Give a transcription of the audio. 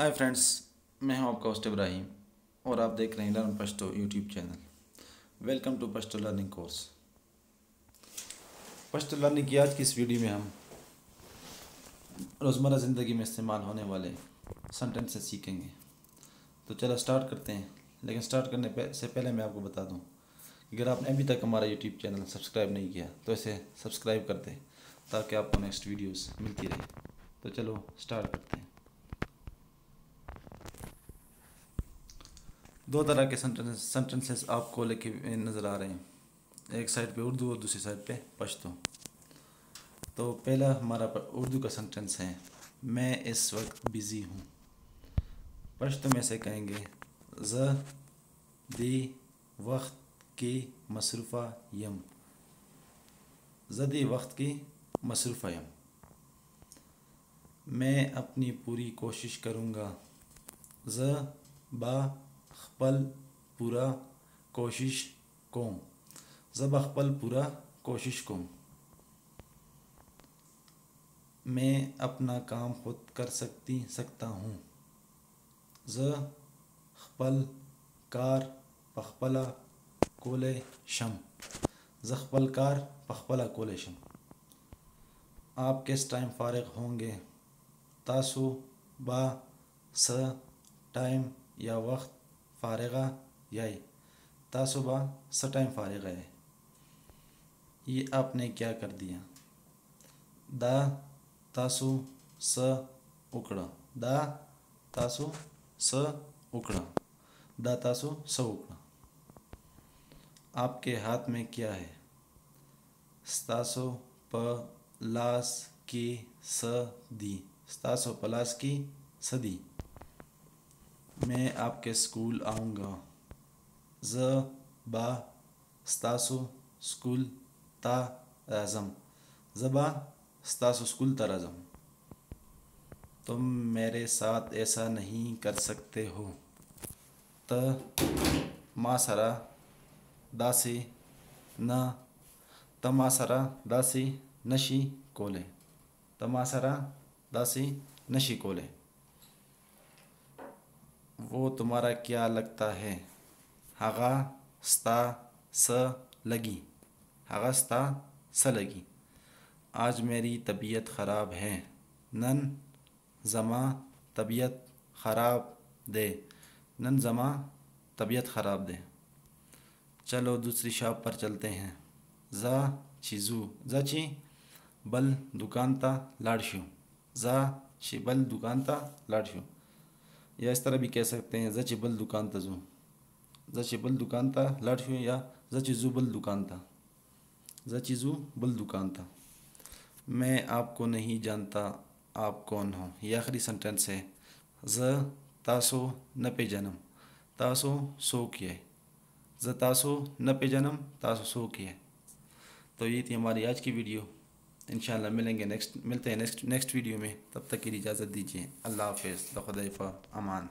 High friends میں ہوں آپ کا ہوسٹ ابراہیم اور آپ دیکھ رہے ہیں learn Pashto YouTube channel welcome to Pashto learning course Pashto learning کی آج کی اس ویڈیو میں ہم روزمرہ زندگی میں استعمال ہونے والے سنٹینسز سیکھیں گے. تو چلو سٹارٹ کرتے ہیں. لیکن سٹارٹ کرنے سے پہلے میں آپ کو بتا دوں اگر آپ نے ابھی تک ہمارا یوٹیوب چینل سبسکرائب نہیں کیا تو اسے سبسکرائب کر دیں تاکہ آپ کو نیکسٹ ویڈیوز ملتی رہے. تو چلو سٹارٹ کرتے ہیں. دو طرح کے سنٹنسز آپ کو لکھے نظر آ رہے ہیں۔ ایک سائڈ پہ اردو اور دوسری سائڈ پہ پشتو۔ تو پہلا ہمارا اردو کا سنٹنس ہے، میں اس وقت بزی ہوں۔ پشتو میں سے کہیں گے، ز، دی، وقت کی مصروفہ یم۔ زدی وقت کی مصروفہ یم۔ میں اپنی پوری کوشش کروں گا۔ ز، با خپل پورا کوشش کوم۔ زب خپل پورا کوشش کوم۔ میں اپنا کام خود کر سکتی، سکتا ہوں۔ ز خپل کار پخپلا کولے شم۔ زخپل کار پخپلا کولے شم۔ آپ کس ٹائم فارغ ہوں گے؟ تاسو با س ٹائم یا وقت فارغہ یائی۔ تاسبہ سٹائم فارغ ہے۔ یہ آپ نے کیا کر دیا؟ دا تاسو س اکڑا۔ دا تاسو س اکڑا۔ دا تاسو س اکڑا۔ آپ کے ہاتھ میں کیا ہے؟ ستاسو پ لاس کی س دی۔ ستاسو پلاس کی صدی میں آپ کے اسکول آؤں گا۔ ز با ستاسو اسکول تا رازم۔ زبا ستاسو اسکول تا رازم۔ تم میرے ساتھ ایسا نہیں کر سکتے ہو۔ ت ما سرا داسی نہ تما سرا داسی نشی کولے۔ تما سرا داسی نشی کولے۔ وہ تمہارا کیا لگتا ہے؟ ہغا ستا س لگی۔ ہغا ستا س لگی۔ آج میری طبیعت خراب ہے۔ نن زما طبیعت خراب دے۔ نن زما طبیعت خراب دے۔ چلو دوسری شاپ پر چلتے ہیں۔ زا چیزو زا چی؟ بل دکان تا لاڑشو زا چی بل دکان تا لاڑشو یا اس طرح بھی کہہ سکتے ہیں، زچ بل دکان تا زو۔ زچ بل دکان تا لٹ یا زچ زو بل دکان تا۔ زچ زو بل دکان تا۔ میں آپ کو نہیں جانتا آپ کون ہو۔ یہ آخری سنٹینس ہے۔ ز تاسو نہ پہ جنم، تاسو سو کیا ہے ز تاسو نہ پہ جنم، تاسو سو کیا ہے تو یہ تھی ہماری آج کی ویڈیو۔ انشاءاللہ ملیں گے نیکسٹ ملتے ہیں نیکسٹ نیکسٹ ویڈیو میں. تب تک کے لیے اجازت دیجیے اللہ حافظ. لخدیفہ امان.